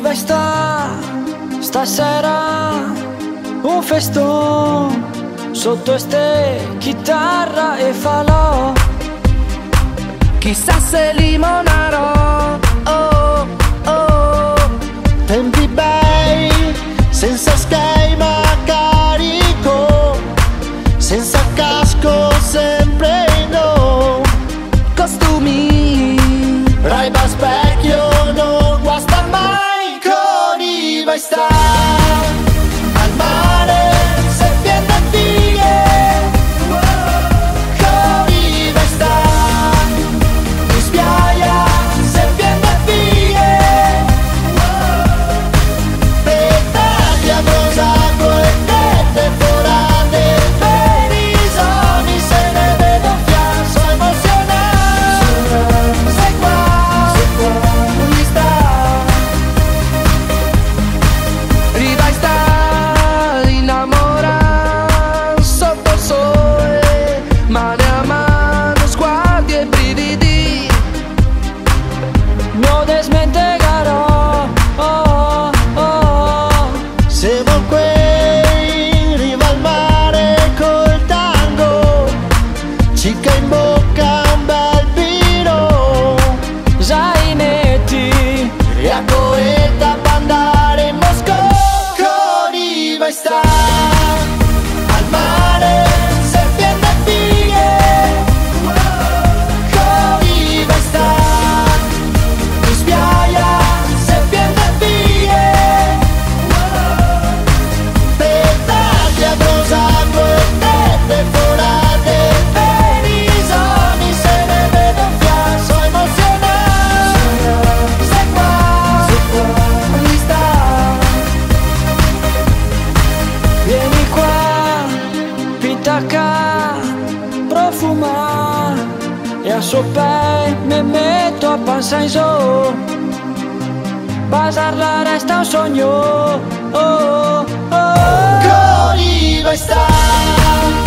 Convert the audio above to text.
vai sta stasera un festone. Sotto este chitarra e falò. Chissà se limonarò oh oh. Tempi bei senza schema superstar no desmentegarò oh, oh, oh. Siamo qui in riva al mare col tango Cica in bocca spacca, profuma e a sopei me metto a pensar in so Basarla resta un sogno, oh, oh, oh. Cori vai estar